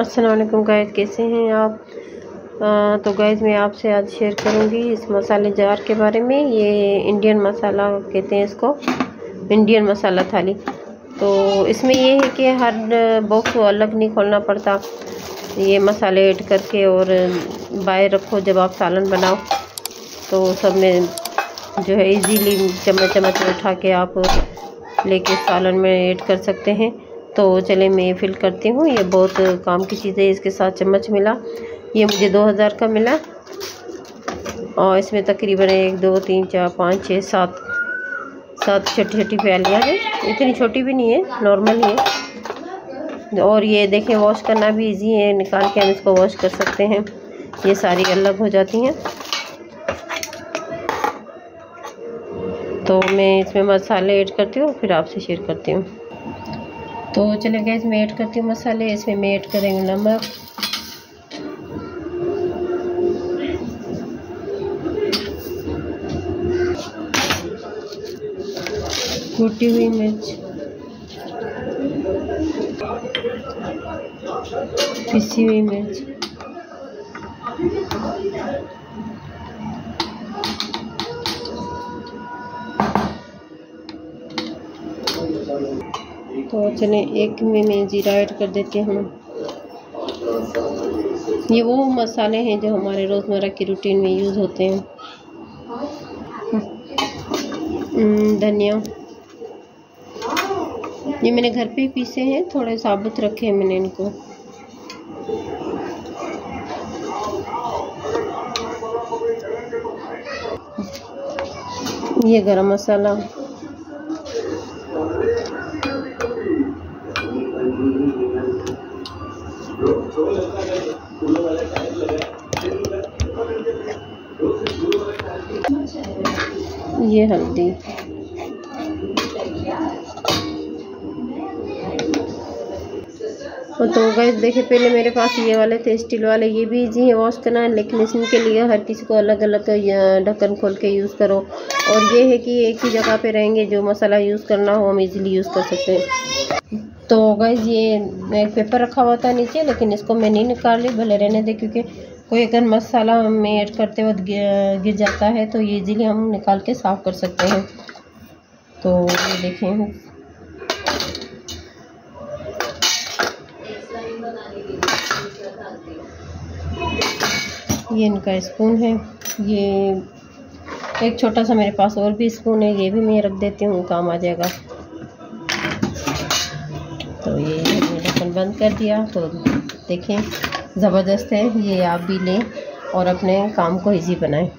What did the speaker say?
Aslam guys कैसे हैं आप? आ, तो गाइस मैं आपसे आज शेयर करूँगी इस मसाले जार के बारे में। ये इंडियन मसाला कहते हैं इसको इंडियन मसाला थाली। तो इसमें ये है कि हर बॉक्स को अलग नहीं खोलना पड़ता। ये मसाले ऐड करके और बाय रखो जब आप सालन बनाओ। तो सब में जो है इजीली चम्मच चम्मच उठा के आप लेके सालन में ऐड कर सकते हैं। तो चले मैं फिल करती हूँ। ये बहुत काम की चीज़ है इसके साथ चम्मच मिला। ये मुझे 2000 का मिला। और इसमें तकरीबन एक, दो, तीन, चार, पाँच, छः, सात सात छोटी छोटी प्यालियाँ हैं। इतनी छोटी भी नहीं है नॉर्मल ही है। और ये देखें वॉश करना भी इजी है। निकाल के हम इसको वॉश कर सकते हैं। ये सारी अलग हो जाती हैं। तो मैं इसमें मसाले ऐड करती हूँ, फिर आपसे शेयर करती हूँ। तो चले गए इसमें ऐड करती हूँ मसाले, इसमें मैं ऐड करेंगे नमक। कूटी हुई मिर्च। पिसी हुई मिर्च। तो चले, एक में मैं ज़ीरा ऐड कर देती हूँ। ये वो मसाले हैं जो हमारे रोज़मर्रा की रूटीन में यूज़ होते हैं। धनिया। ये मैंने घर पे पीसे हैं, थोड़े साबुत रखे हैं मैंने इनको। ये गरम मसाला। ये हल्दी। तो गए देखे पहले मेरे पास ये वाले थे स्टील वाले, ये भी इजी है वॉश करना, लेकिन इसके लिए हर किसी को अलग अलग ढक्कन खोल के यूज़ करो। और ये है कि एक ही जगह पे रहेंगे, जो मसाला यूज़ करना हो, हम इजीली यूज़ कर सकते हैं। तो गैस ये एक पेपर रखा हुआ था नीचे, लेकिन इसको मैं नहीं निकाल ली, भले रहने दे, क्योंकि कोई अगर मसाला हमें ऐड करते वक्त गिर जाता है तो ये इजीली हम निकाल के साफ़ कर सकते हैं। तो ये देखें ये इनका स्पून है। ये एक छोटा सा मेरे पास और भी स्पून है, ये भी मैं रख देती हूँ, काम आ जाएगा। तो ये ढक्कन बंद कर दिया तो देखें। ज़बरदस्त है ये आप भी लें और अपने काम को ईज़ी बनाएँ।